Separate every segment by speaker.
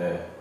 Speaker 1: 네.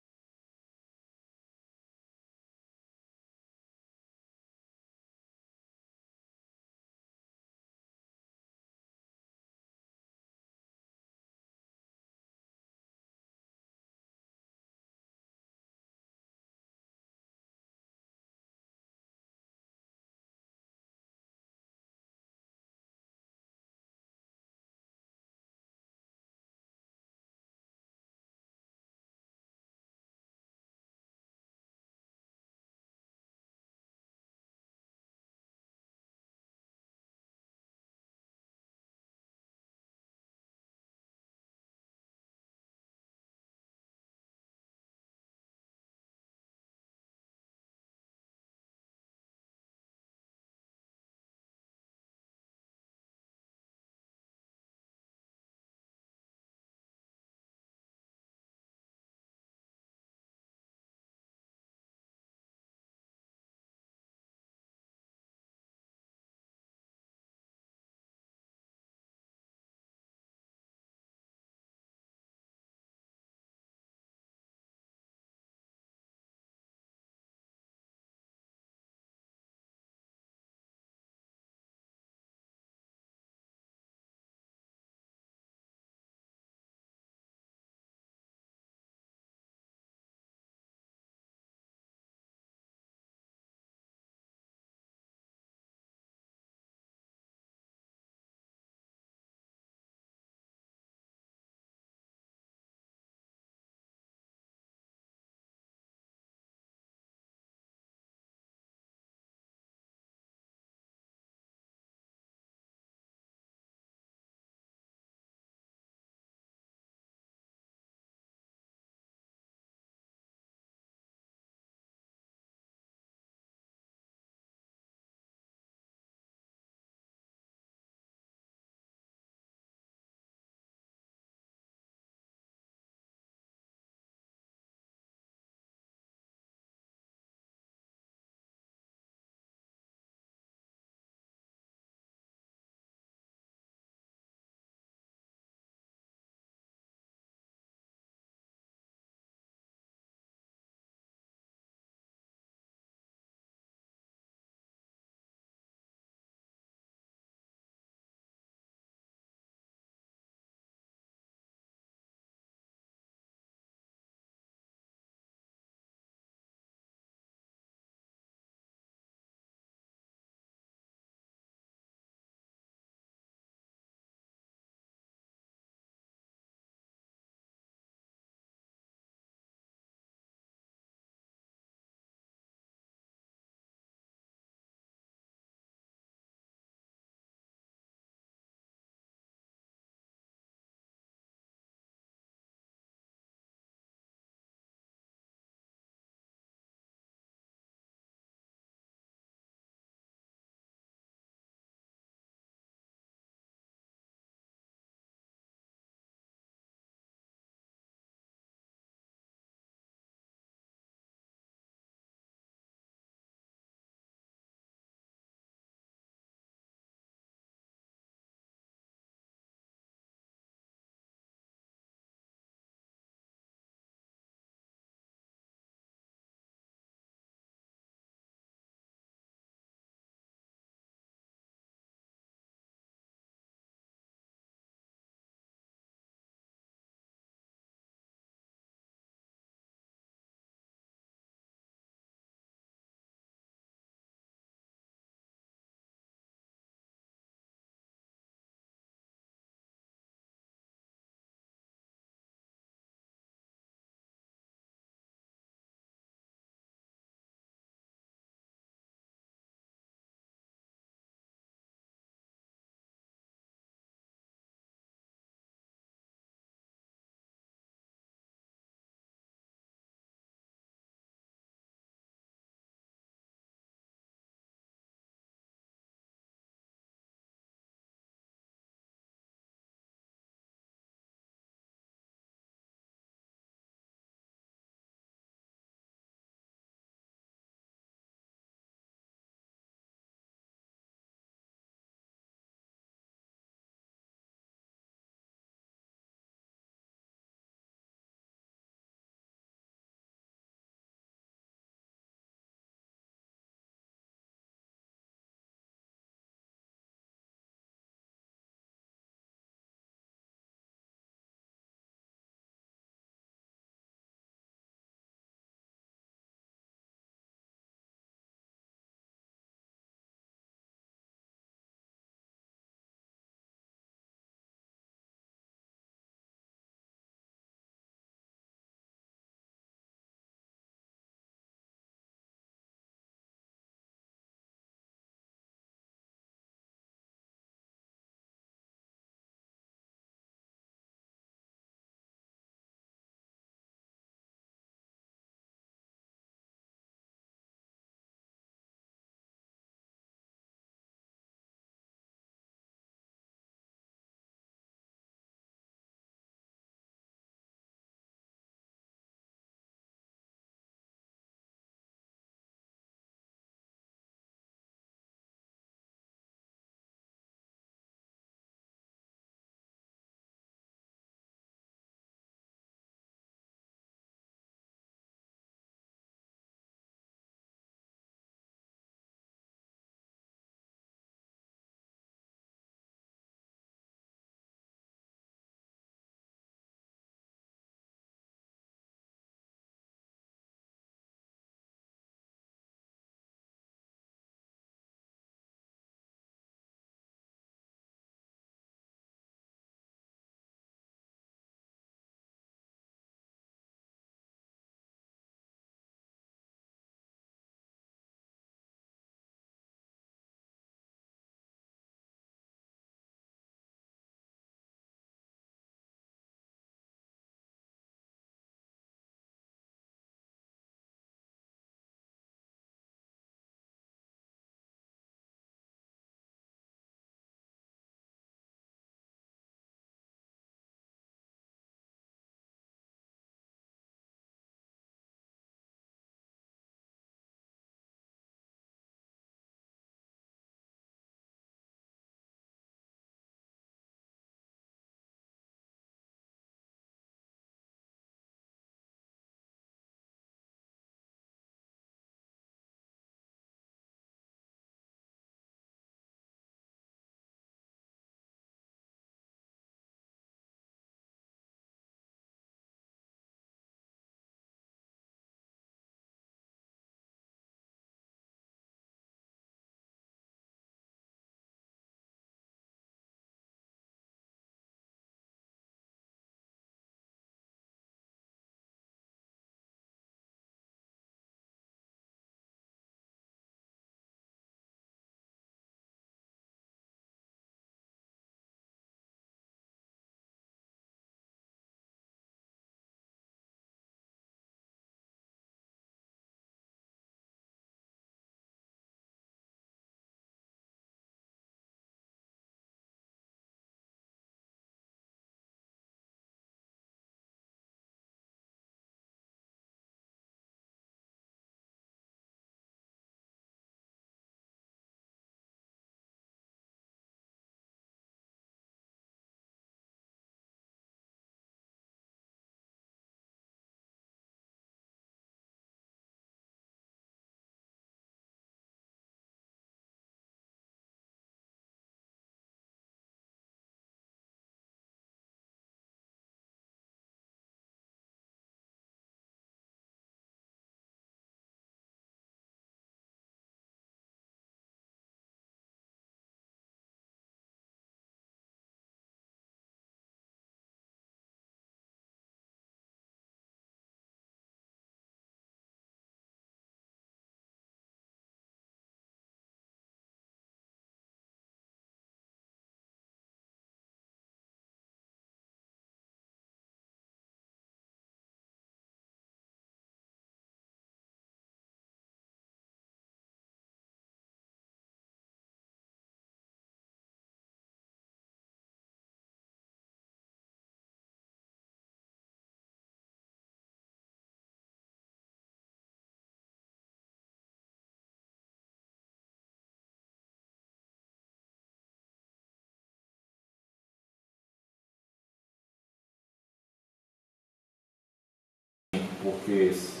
Speaker 1: Porque. Isso.